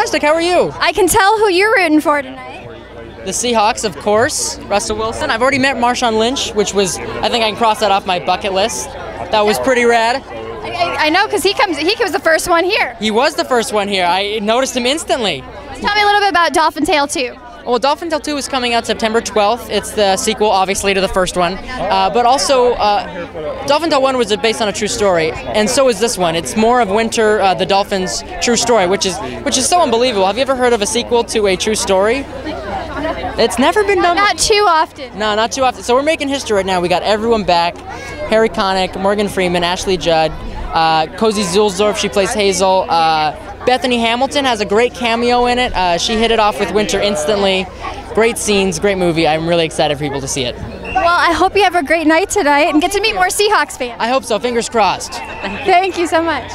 fantastic. How are you? I can tell who you're rooting for tonight. The Seahawks, of course. Russell Wilson. I've already met Marshawn Lynch, which was, I think I can cross that off my bucket list. That was pretty rad. I, I, know because he comes. He was the first one here. He was the first one here. I noticed him instantly. Tell me a little bit about Dolphin Tale 2. Well, Dolphin Tale 2 is coming out September 12th. It's the sequel, obviously, to the first one. Uh, but also, uh, Dolphin Tale 1 was based on a true story, and so is this one. It's more of Winter, uh, the Dolphin's true story, which is which is so unbelievable. Have you ever heard of a sequel to a true story? It's never been done. Not too often. No, not too often. So we're making history right now. We got everyone back: Harry Connick, Morgan Freeman, Ashley Judd, uh, Cozi Zuehlsdorff. She plays Hazel. Uh, Bethany Hamilton has a great cameo in it. Uh, she hit it off with Winter instantly. Great scenes, great movie. I'm really excited for people to see it. Well, I hope you have a great night tonight and get to meet more Seahawks fans. I hope so. Fingers crossed. Thank you so much.